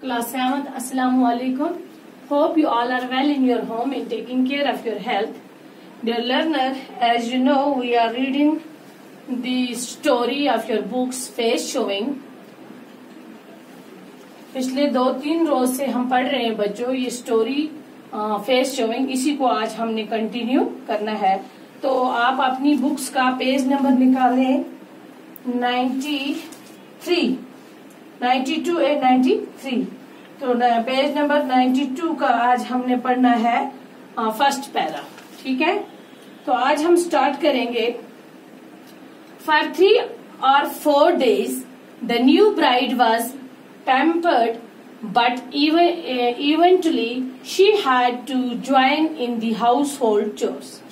Class 7th, Assalamu alaikum. Hope you all are well in your home and taking care of your health. Dear learner, as you know, we are reading the story of your books Face Showing. पिछले दो तीन रोज से हम पढ़ रहे हैं बच्चों ये स्टोरी फेस शोइंग इसी को आज हमने कंटिन्यू करना है तो आप अपनी बुक्स का पेज नंबर निकालें 93 92 एंड 93 तो पेज नंबर 92 का आज हमने पढ़ना है फ़र्स्ट पैरा ठीक है? तो आज हम स्टार्ट करेंगे। फॉर थ्री और four days the new bride was even, uh, eventually she had to join in the household chores.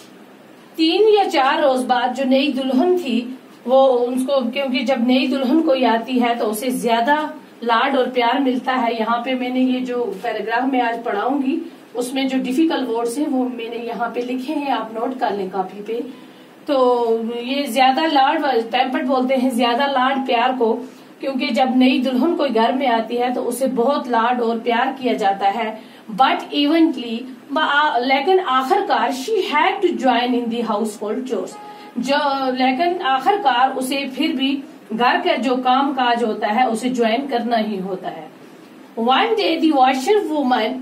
तीन या चार रोज बाद जो नई दुल्हन थी वो उसको क्योंकि जब नई दुल्हन कोई आती है तो उसे ज़्यादा लाड और प्यार मिलता है। यहाँ पे मैंने ये जो पैराग्राफ में आज पढ़ाऊँगी, उसमें जो डिफ़िकल्ट वर्ड्स हैं, वो मैंने यहाँ पे लिखे हैं, आप नोट कर लें काफ़ी पे। तो ये ज़्यादा लाड पैम्पर्ड बोलते हैं, ज़्यादा लाड प्यार को, क्योंकि जब नई दुल्हन कोई घर में आती है तो उसे बहुत लाड और प्यार किया जाता है। बट इवेंटली लेकिन आखिरकार she had to join in the household chores जो लेकिन आखिरकार उसे फिर भी घर का जो काम काज होता है, उसे ज्वाइन करना ही होता है। One day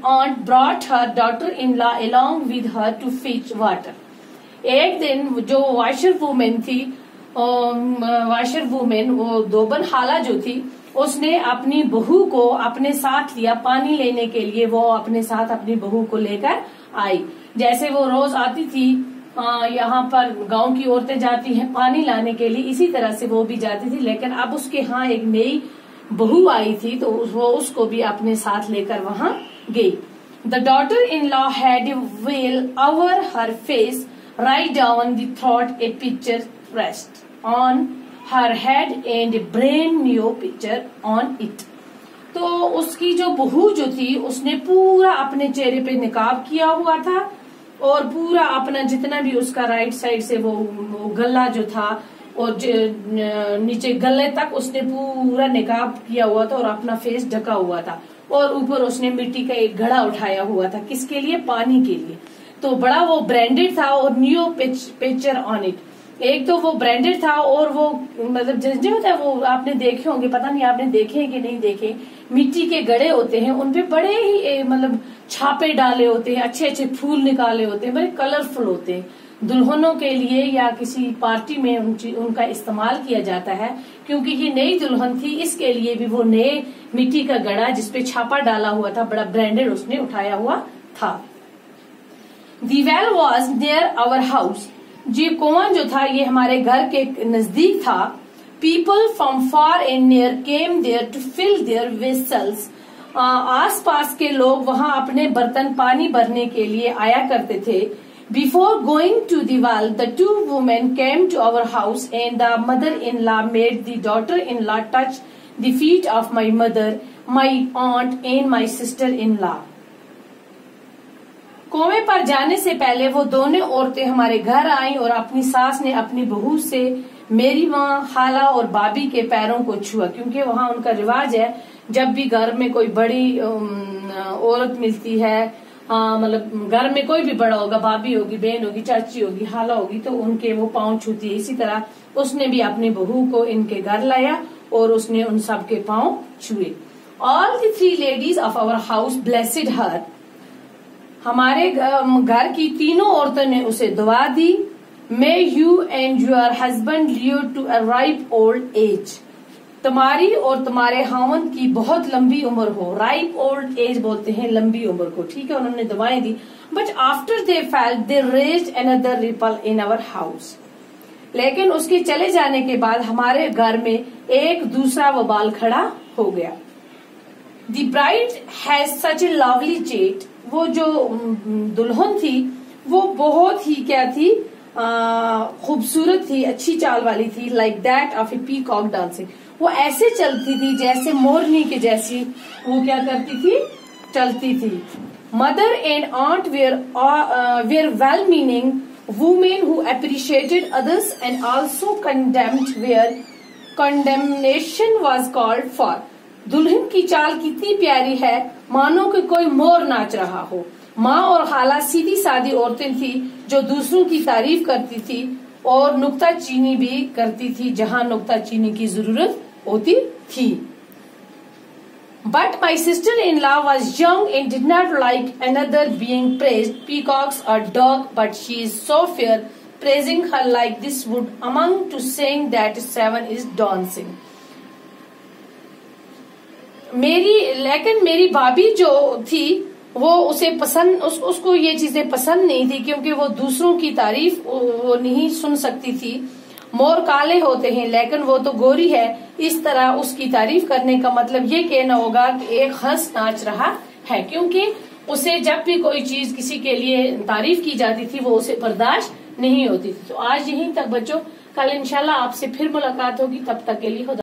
on brought her daughter in law along with her to fetch water एक दिन जो वॉशर वुमेन थी वाशर वुमेन वो दोबन हाला जो थी, उसने अपनी बहू को अपने साथ लिया पानी लेने के लिए। वो अपने साथ अपनी बहू को लेकर आई। जैसे वो रोज आती थी यहाँ पर गाँव की औरतें जाती हैं पानी लाने के लिए, इसी तरह से वो भी जाती थी। लेकिन अब उसके यहाँ एक नई बहू आई थी तो वो उसको भी अपने साथ लेकर वहाँ गई। The daughter in law had veil over her face right down the throat a pitcher rest on her head and brain brand pitcher on it तो उसकी जो बहू जो थी, उसने पूरा अपने चेहरे पे निकाब किया हुआ था। और पूरा अपना जितना भी उसका राइट साइड से वो, वो गला जो था और नीचे गले तक उसने पूरा निकाब किया हुआ था और अपना फेस ढका हुआ था। और ऊपर उसने मिट्टी का एक घड़ा उठाया हुआ था किसके लिए? पानी के लिए। तो बड़ा वो ब्रांडेड था और न्यू पिक्चर ऑन इट एक तो वो ब्रांडेड था और वो मतलब जो होता है वो आपने देखे होंगे पता नहीं आपने देखे हैं कि नहीं देखे मिट्टी के गड़े होते हैं उनपे बड़े ही मतलब छापे डाले होते हैं अच्छे अच्छे फूल निकाले होते हैं बड़े कलरफुल होते हैं। दुल्हनों के लिए या किसी पार्टी में उन, उनका इस्तेमाल किया जाता है क्योंकि ये नई दुल्हन थी इसके लिए भी वो नए मिट्टी का गड़ा जिसपे छापा डाला हुआ था बड़ा ब्रांडेड उसने उठाया हुआ था। The well was near our house जी कुआँ जो था? ये हमारे घर के नज़दीक था। People from far and near came there to fill their vessels आस पास के लोग वहाँ अपने बर्तन पानी भरने के लिए आया करते थे। Before going to the well the two women came to our house and the mother in law made the daughter in law touch the feet of my mother my aunt and my sister in law कुएँ पर जाने से पहले वो दोनों औरतें हमारे घर आई और अपनी सास ने अपनी बहू से मेरी माँ, खाला और बाबी के पैरों को छुआ, क्योंकि वहाँ उनका रिवाज है जब भी घर में कोई बड़ी औरत मिलती है हाँ मतलब घर में कोई भी बड़ा होगा, भाभी होगी, बहन होगी, चाची होगी, हाला होगी तो उनके वो पाँव छूती है। इसी तरह उसने भी अपनी बहू को इनके घर लाया और उसने उन सब के पाँव छुए। All the three ladies of our house blessed her हमारे घर की तीनों औरतों ने उसे दुआ दी may you and your husband live to a ripe old age तुम्हारी और तुम्हारे हावन की बहुत लंबी उम्र हो। राइप ओल्ड एज बोलते हैं, लंबी उम्र को। ठीक है, उन्होंने दवाएँ दी। But after they fell they raise another ripple in our house लेकिन उसके चले जाने के बाद हमारे घर में एक दूसरा वबाल खड़ा हो गया। The bride has such a lovely chat वो जो दुल्हन थी, वो बहुत ही क्या थी खूबसूरत थी, अच्छी चाल वाली थी like that of a peacock dancing वो ऐसे चलती थी जैसे मोरनी के जैसी। वो क्या करती थी? चलती थी। Mother and aunt were were well meaning women who appreciated others and also condemned where condemnation was called for दुल्हन की चाल कितनी प्यारी है। मानो कि कोई मोर नाच रहा हो। माँ और खाला सीधी सादी औरतें थी जो दूसरों की तारीफ़ करती थी। और नुकता चीनी भी करती थी जहाँ नुकता चीनी की ज़रूरत होती थी। But my sister in law was young and did not like another being pressed peacocks a dug but she is so fair praising her like this would among to sang that seven is dancing मेरी लेकिन मेरी भाभी जो थी वो उसे पसंद उस, उसको ये चीज़ें पसंद नहीं थी क्योंकि वो दूसरों की तारीफ़ वो नहीं सुन सकती थी। मोर काले होते हैं लेकिन वो तो गोरी है। इस तरह उसकी तारीफ़ करने का मतलब ये कहना होगा कि एक हंस नाच रहा है क्योंकि उसे जब भी कोई चीज़ किसी के लिए तारीफ़ की जाती थी वो उसे बर्दाश्त नहीं होती थी। तो आज यहीं तक बच्चों कल इंशाल्लाह आपसे फिर मुलाकात होगी। तब तक के लिए